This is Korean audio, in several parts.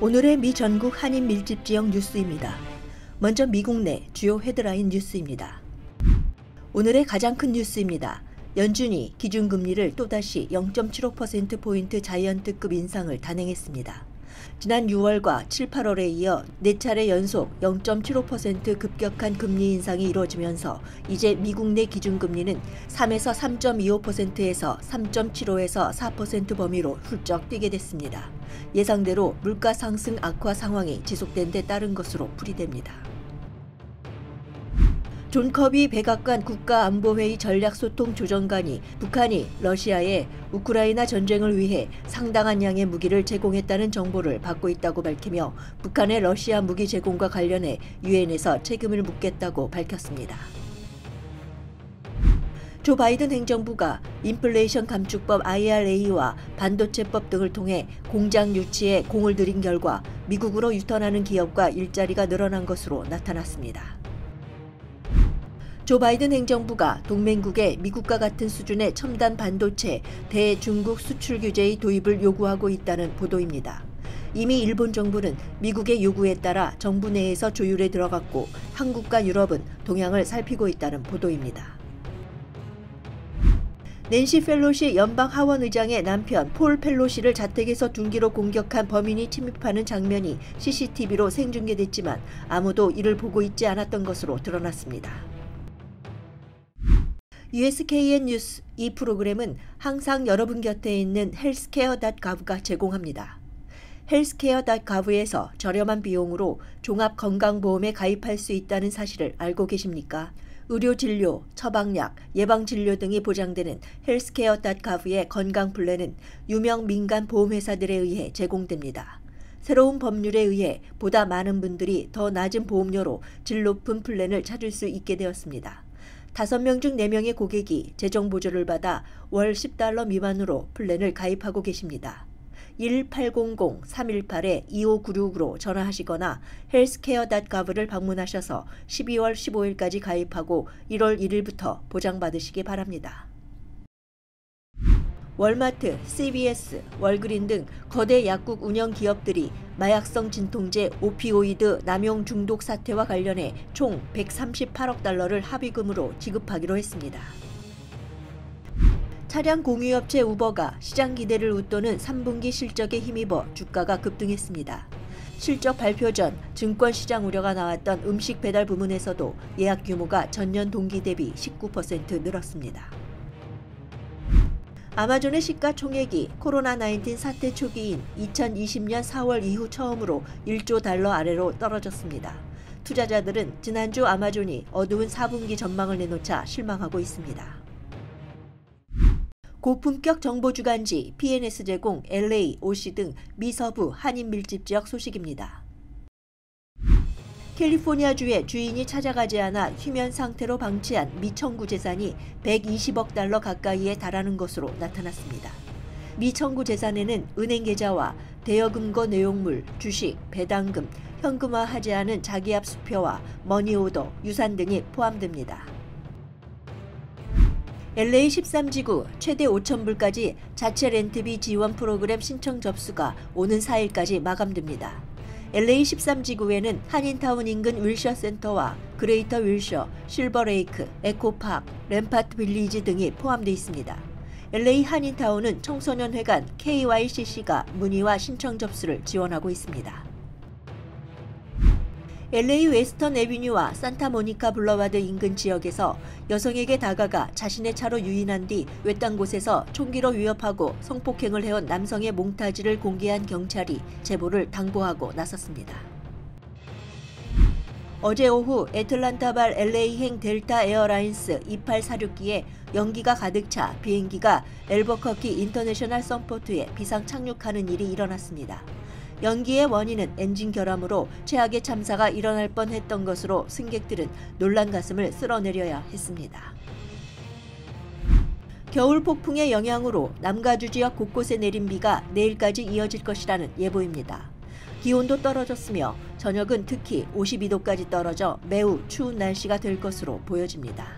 오늘의 미 전국 한인 밀집 지역 뉴스입니다. 먼저 미국 내 주요 헤드라인 뉴스입니다. 오늘의 가장 큰 뉴스입니다. 연준이 기준금리를 또다시 0.75%포인트 자이언트급 인상을 단행했습니다. 지난 6월과 7, 8월에 이어 4차례 연속 0.75% 급격한 금리 인상이 이루어지면서 이제 미국 내 기준금리는 3에서 3.25%에서 3.75에서 4% 범위로 훌쩍 뛰게 됐습니다. 예상대로 물가 상승 악화 상황이 지속된 데 따른 것으로 풀이됩니다. 존 커비 백악관 국가안보회의 전략소통 조정관이 북한이 러시아에 우크라이나 전쟁을 위해 상당한 양의 무기를 제공했다는 정보를 받고 있다고 밝히며 북한의 러시아 무기 제공과 관련해 유엔에서 책임을 묻겠다고 밝혔습니다. 조 바이든 행정부가 인플레이션 감축법 IRA와 반도체법 등을 통해 공장 유치에 공을 들인 결과 미국으로 유턴하는 기업과 일자리가 늘어난 것으로 나타났습니다. 조 바이든 행정부가 동맹국에 미국과 같은 수준의 첨단 반도체 대중국 수출 규제의 도입을 요구하고 있다는 보도입니다. 이미 일본 정부는 미국의 요구에 따라 정부 내에서 조율에 들어갔고 한국과 유럽은 동향을 살피고 있다는 보도입니다. 낸시 펠로시 연방 하원 의장의 남편 폴 펠로시를 자택에서 둔기로 공격한 범인이 침입하는 장면이 CCTV로 생중계됐지만 아무도 이를 보고 있지 않았던 것으로 드러났습니다. USKN 뉴스 이 프로그램은 항상 여러분 곁에 있는 헬스케어.gov가 제공합니다. 헬스케어.gov에서 저렴한 비용으로 종합 건강보험에 가입할 수 있다는 사실을 알고 계십니까? 의료 진료, 처방약, 예방 진료 등이 보장되는 헬스케어.gov의 건강 플랜은 유명 민간 보험 회사들에 의해 제공됩니다. 새로운 법률에 의해 보다 많은 분들이 더 낮은 보험료로 질 높은 플랜을 찾을 수 있게 되었습니다. 5명 중 4명의 고객이 재정 보조를 받아 월 10달러 미만으로 플랜을 가입하고 계십니다. 1800-318-2596으로 전화하시거나 헬스케어.gov를 방문하셔서 12월 15일까지 가입하고 1월 1일부터 보장받으시기 바랍니다. 월마트, CBS, 월그린 등 거대 약국 운영 기업들이 마약성 진통제 오피오이드 남용 중독 사태와 관련해 총 138억 달러를 합의금으로 지급하기로 했습니다. 차량 공유업체 우버가 시장 기대를 웃도는 3분기 실적에 힘입어 주가가 급등했습니다. 실적 발표 전 증권 시장 우려가 나왔던 음식 배달 부문에서도 예약 규모가 전년 동기 대비 19% 늘었습니다. 아마존의 시가총액이 코로나19 사태 초기인 2020년 4월 이후 처음으로 1조 달러 아래로 떨어졌습니다. 투자자들은 지난주 아마존이 어두운 4분기 전망을 내놓자 실망하고 있습니다. 고품격 정보 주간지 PNS 제공 LA, OC 등 미서부 한인 밀집 지역 소식입니다. 캘리포니아주의 주인이 찾아가지 않아 휴면 상태로 방치한 미청구 재산이 120억 달러 가까이에 달하는 것으로 나타났습니다. 미청구 재산에는 은행 계좌와 대여금고 내용물, 주식, 배당금, 현금화하지 않은 자기앞 수표와 money order, 유산 등이 포함됩니다. LA 13지구 최대 5천불까지 자체 렌트비 지원 프로그램 신청 접수가 오는 4일까지 마감됩니다. LA 13지구에는 한인타운 인근 윌셔 센터와 그레이터 윌셔, 실버레이크, 에코파크, 램파트 빌리지 등이 포함되어 있습니다. LA 한인타운은 청소년회관 KYCC가 문의와 신청 접수를 지원하고 있습니다. LA 웨스턴 Avenue와 산타모니카 Boulevard 인근 지역에서 여성에게 다가가 자신의 차로 유인한 뒤 외딴 곳에서 총기로 위협하고 성폭행을 해온 남성의 몽타주를 공개한 경찰이 제보를 당부하고 나섰습니다. 어제 오후 애틀란타발 LA행 Delta Airlines 2846기에 연기가 가득 차 비행기가 Albuquerque International Sunport에 비상 착륙하는 일이 일어났습니다. 연기의 원인은 엔진 결함으로 최악의 참사가 일어날 뻔했던 것으로 승객들은 놀란 가슴을 쓸어내려야 했습니다. 겨울 폭풍의 영향으로 남가주 지역 곳곳에 내린 비가 내일까지 이어질 것이라는 예보입니다. 기온도 떨어졌으며 저녁은 특히 52도까지 떨어져 매우 추운 날씨가 될 것으로 보여집니다.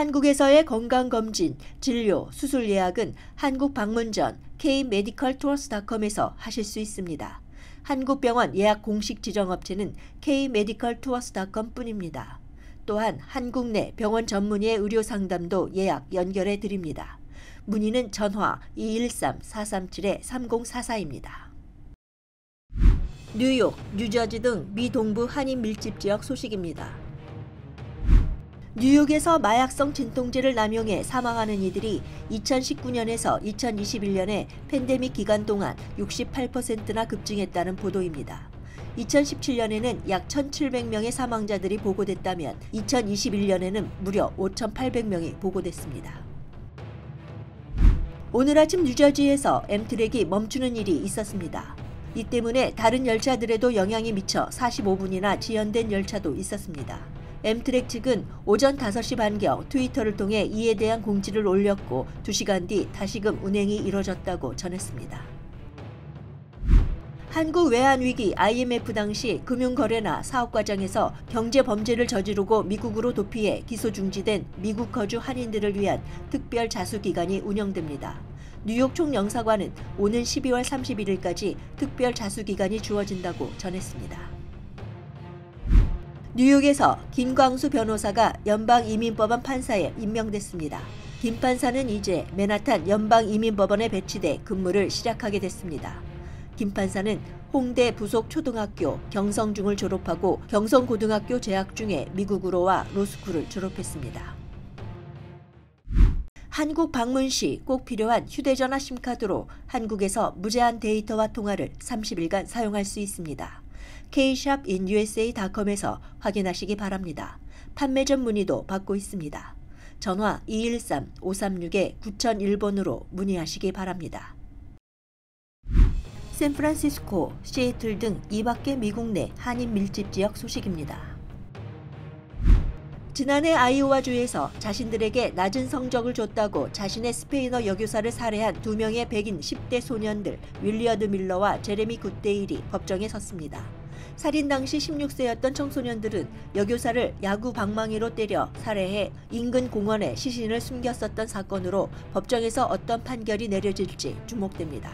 한국에서의 건강검진, 진료, 수술 예약은 한국 방문 전 kmedicaltours.com에서 하실 수 있습니다. 한국병원 예약 공식 지정업체는 kmedicaltours.com 뿐입니다. 또한 한국 내 병원 전문의의 의료 상담도 예약 연결해 드립니다. 문의는 전화 213-437-3044입니다. 뉴욕, 뉴저지 등 미 동부 한인 밀집 지역 소식입니다. 뉴욕에서 마약성 진통제를 남용해 사망하는 이들이 2019년에서 2021년에 팬데믹 기간 동안 68%나 급증했다는 보도입니다. 2017년에는 약 1,700명의 사망자들이 보고됐다면 2021년에는 무려 5,800명이 보고됐습니다. 오늘 아침 뉴저지에서 엠트랙이 멈추는 일이 있었습니다. 이 때문에 다른 열차들에도 영향이 미쳐 45분이나 지연된 열차도 있었습니다. 엠트랙 측은 오전 5시 반경 트위터를 통해 이에 대한 공지를 올렸고 2시간 뒤 다시금 운행이 이뤄졌다고 전했습니다. 한국 외환위기 IMF 당시 금융거래나 사업 과정에서 경제 범죄를 저지르고 미국으로 도피해 기소 중지된 미국 거주 한인들을 위한 특별 자수기관이 운영됩니다. 뉴욕 총영사관은 오는 12월 31일까지 특별 자수기간이 주어진다고 전했습니다. 뉴욕에서 김광수 변호사가 연방이민법원 판사에 임명됐습니다. 김 판사는 이제 맨하탄 연방이민법원에 배치돼 근무를 시작하게 됐습니다. 김 판사는 홍대 부속 초등학교 경성중을 졸업하고 경성고등학교 재학 중에 미국으로 와 로스쿨을 졸업했습니다. 한국 방문 시 꼭 필요한 휴대전화 심카드로 한국에서 무제한 데이터와 통화를 30일간 사용할 수 있습니다. kshopinUSA.com에서 확인하시기 바랍니다. 판매 전 문의도 받고 있습니다. 전화 213-536-9001번으로 문의하시기 바랍니다. 샌프란시스코, 시애틀 등 이밖의 미국 내 한인 밀집 지역 소식입니다. 지난해 아이오와주에서 자신들에게 낮은 성적을 줬다고 자신의 스페인어 여교사를 살해한 두 명의 백인 10대 소년들 윌리어드 밀러와 제레미 굿데일이 법정에 섰습니다. 살인 당시 16세였던 청소년들은 여교사를 야구 방망이로 때려 살해해 인근 공원에 시신을 숨겼었던 사건으로 법정에서 어떤 판결이 내려질지 주목됩니다.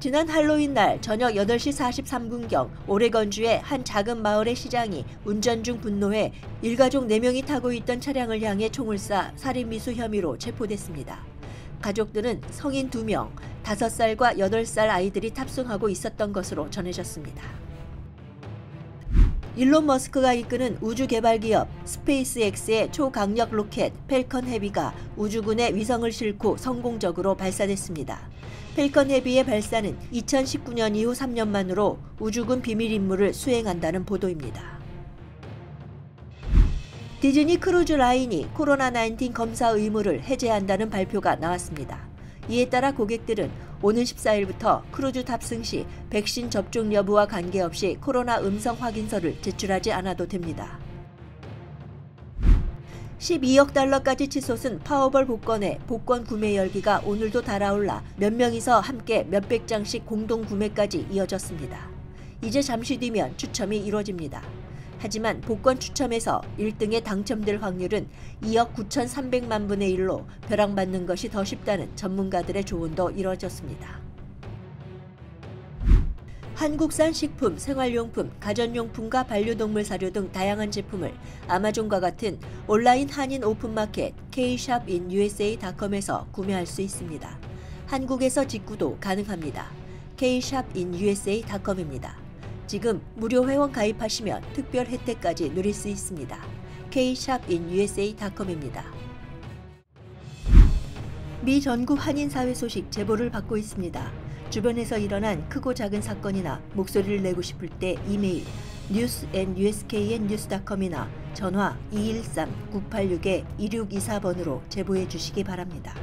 지난 할로윈 날 저녁 8시 43분경 오레건주의 한 작은 마을의 시장이 운전 중 분노해 일가족 4명이 타고 있던 차량을 향해 총을 쏴 살인미수 혐의로 체포됐습니다. 가족들은 성인 2명, 5살과 8살 아이들이 탑승하고 있었던 것으로 전해졌습니다. 일론 머스크가 이끄는 우주 개발 기업 스페이스X의 초강력 로켓 팰컨 헤비가 우주군에 위성을 싣고 성공적으로 발사됐습니다. 팰컨 헤비의 발사는 2019년 이후 3년 만으로 우주군 비밀 임무를 수행한다는 보도입니다. 디즈니 크루즈 라인이 코로나19 검사 의무를 해제한다는 발표가 나왔습니다. 이에 따라 고객들은 오는 14일부터 크루즈 탑승 시 백신 접종 여부와 관계없이 코로나 음성 확인서를 제출하지 않아도 됩니다. 12억 달러까지 치솟은 파워볼 복권의 복권 구매 열기가 오늘도 달아올라 몇 명이서 함께 몇백 장씩 공동 구매까지 이어졌습니다. 이제 잠시 뒤면 추첨이 이뤄집니다. 하지만 복권 추첨에서 1등에 당첨될 확률은 2억 9,300만 분의 1로 벼랑받는 것이 더 쉽다는 전문가들의 조언도 이뤄졌습니다. 한국산 식품, 생활용품, 가전용품과 반려동물 사료 등 다양한 제품을 아마존과 같은 온라인 한인 오픈마켓 kshopinUSA.com에서 구매할 수 있습니다. 한국에서 직구도 가능합니다. kshopinUSA.com입니다. 지금 무료 회원 가입하시면 특별 혜택까지 누릴 수 있습니다. kshopinUSA.com입니다. 미 전국 한인 사회 소식 제보를 받고 있습니다. 주변에서 일어난 크고 작은 사건이나 목소리를 내고 싶을 때 이메일 newsandUSKNnews.com이나 전화 213-986-2624번으로 제보해 주시기 바랍니다.